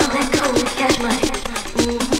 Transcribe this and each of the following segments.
let go, catch my. Mm.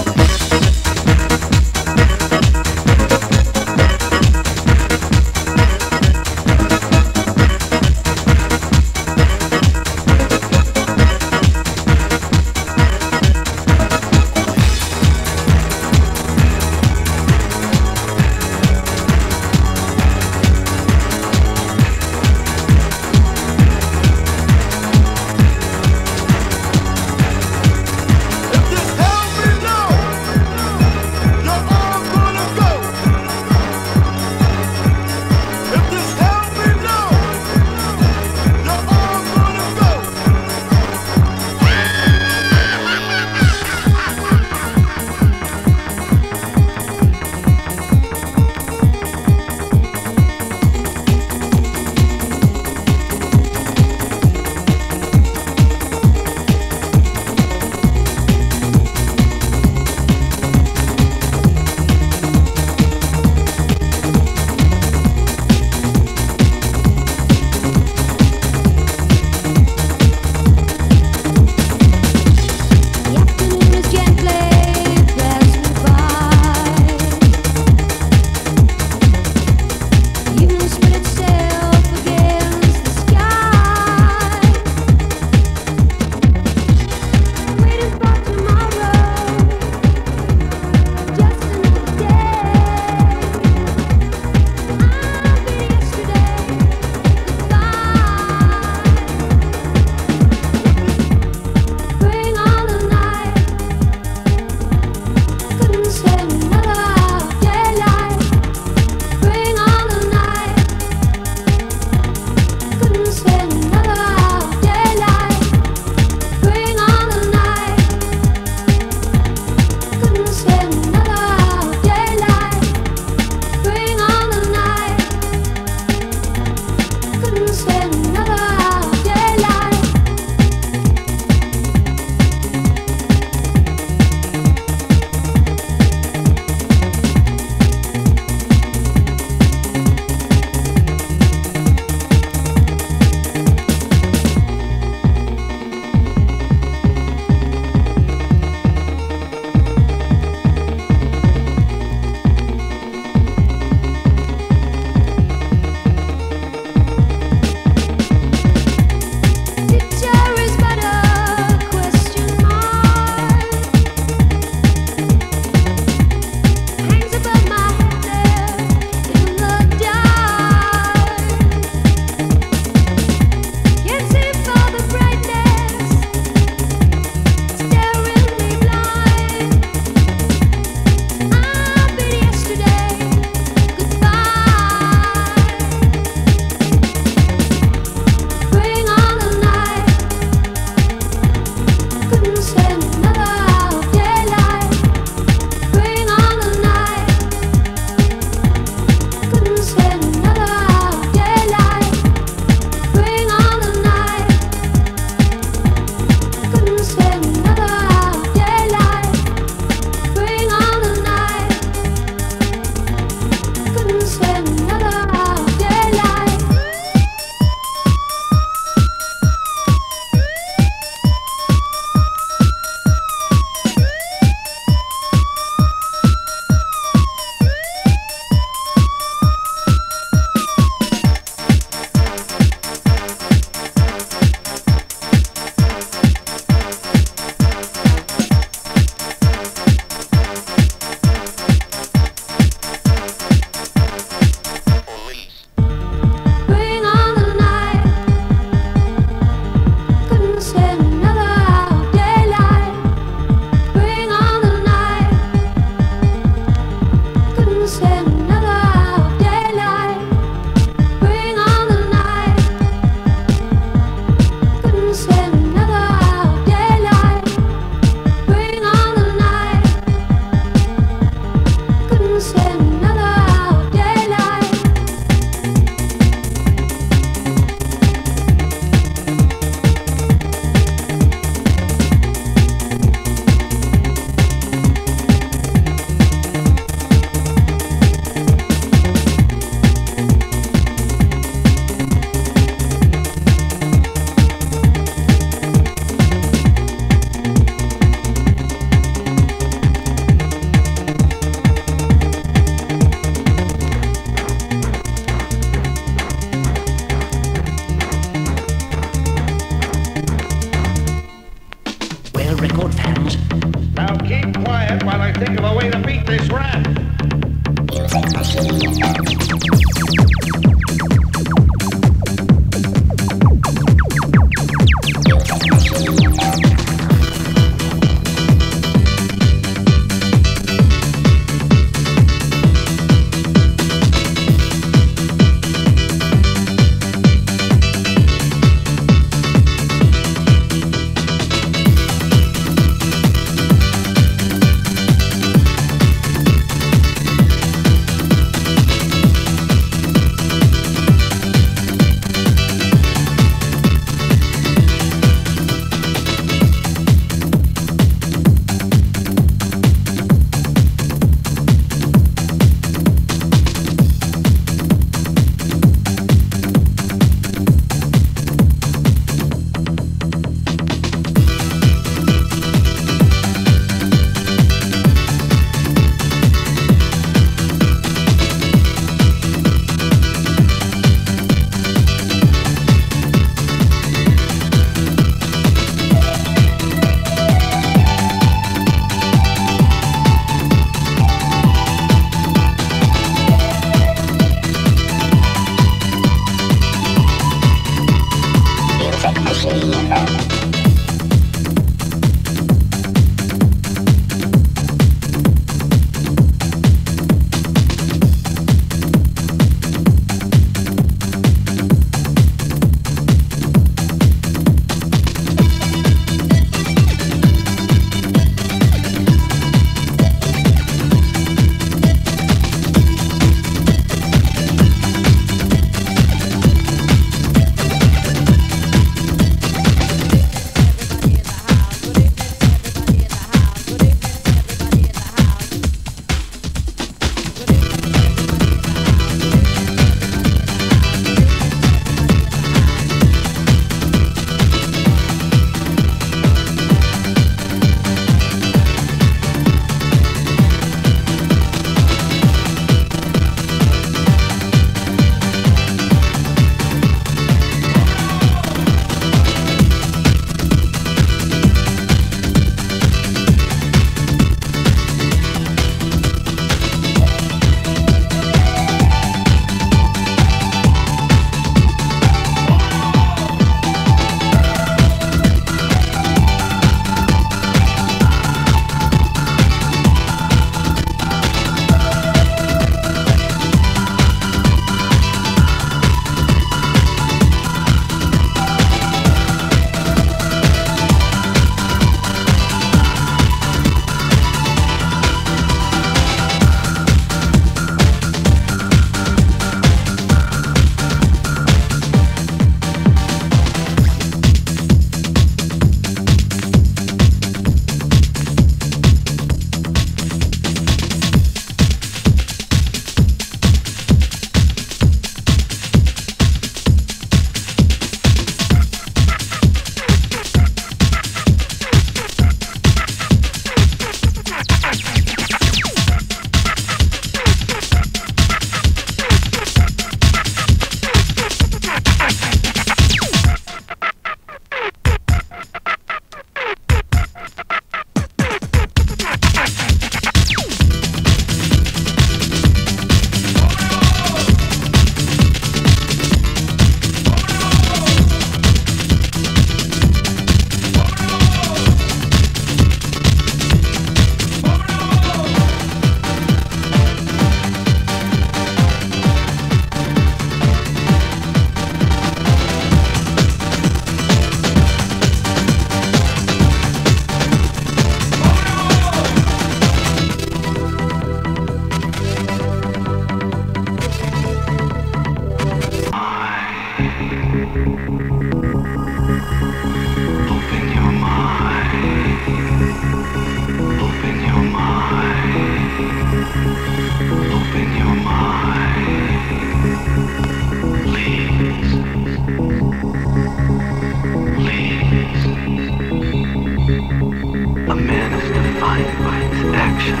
Defined by is action.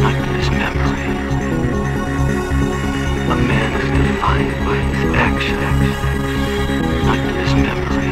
not his memory. A man is defined by his action. not his memory.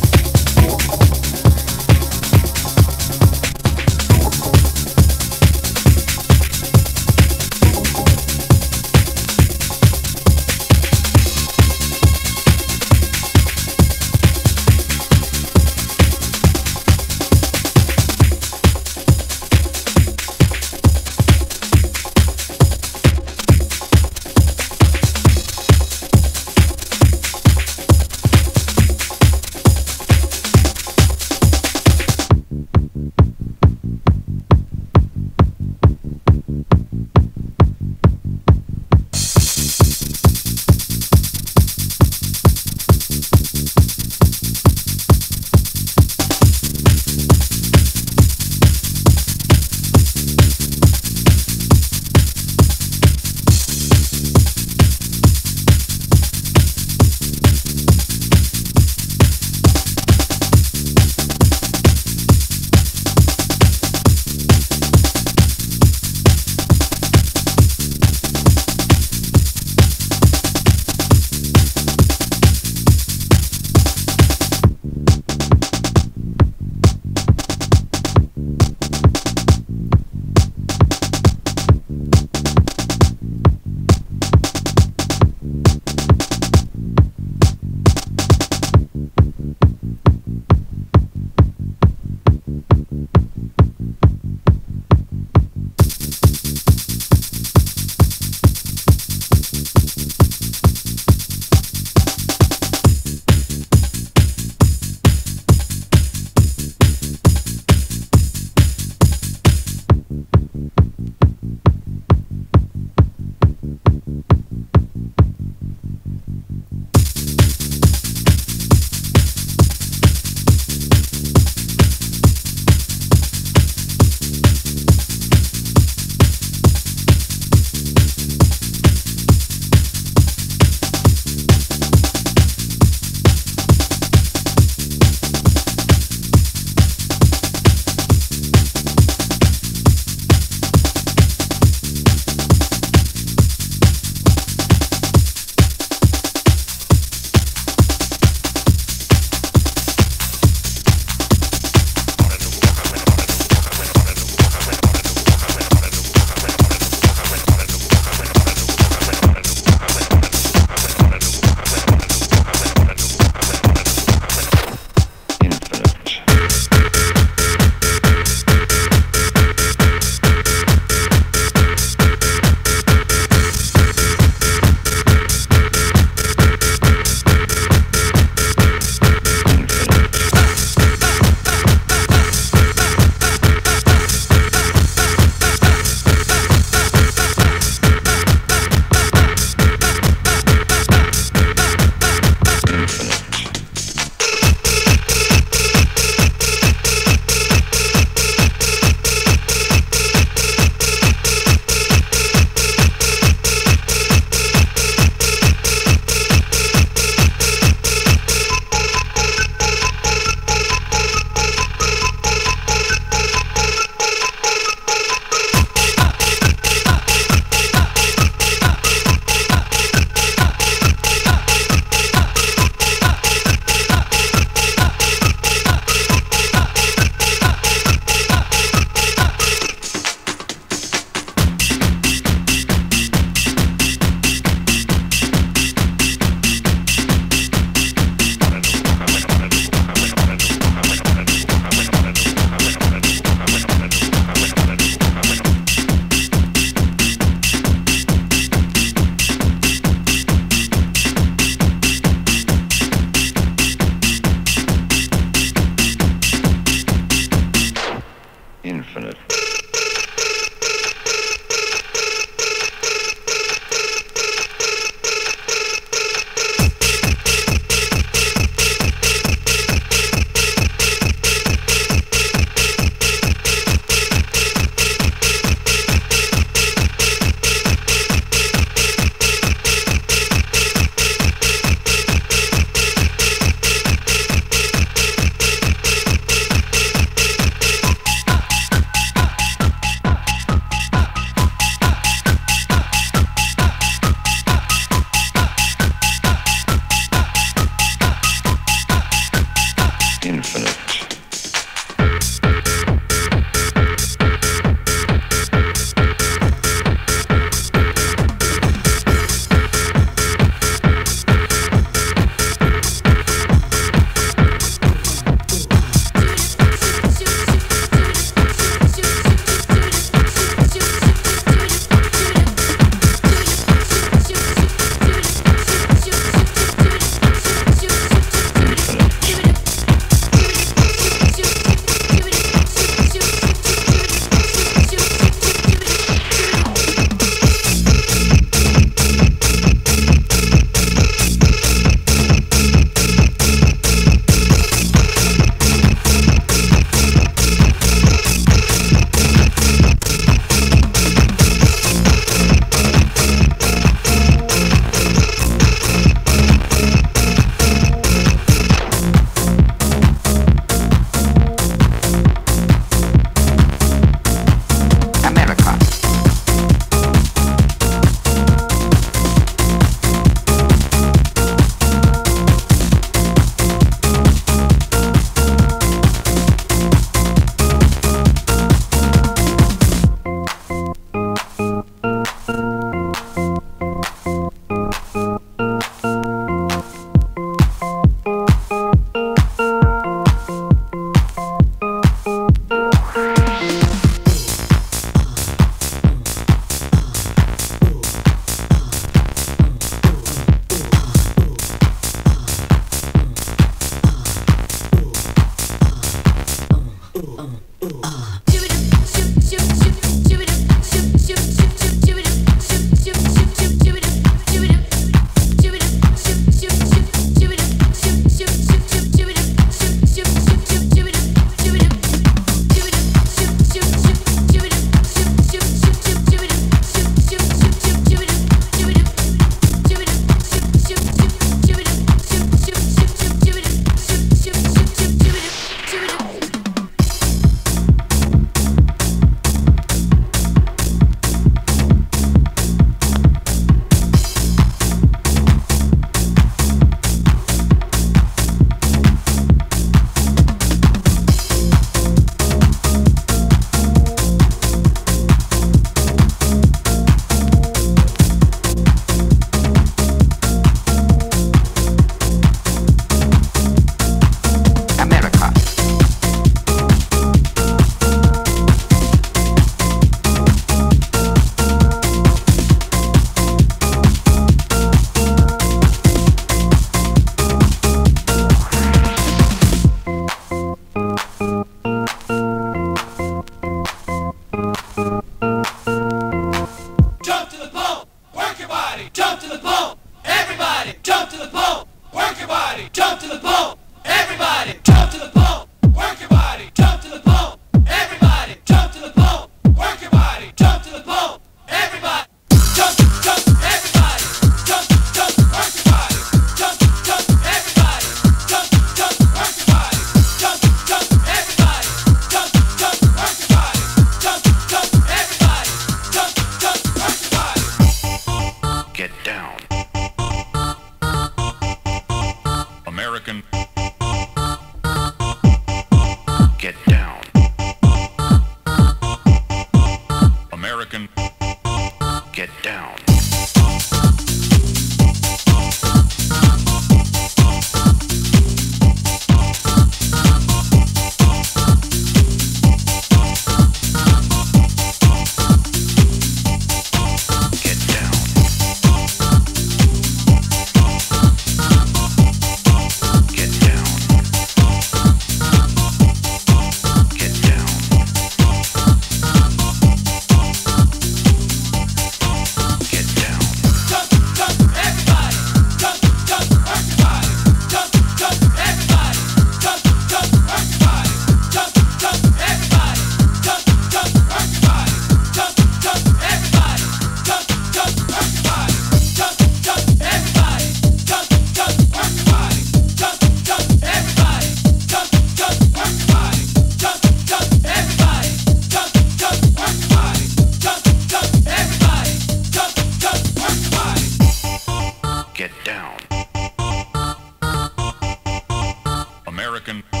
American.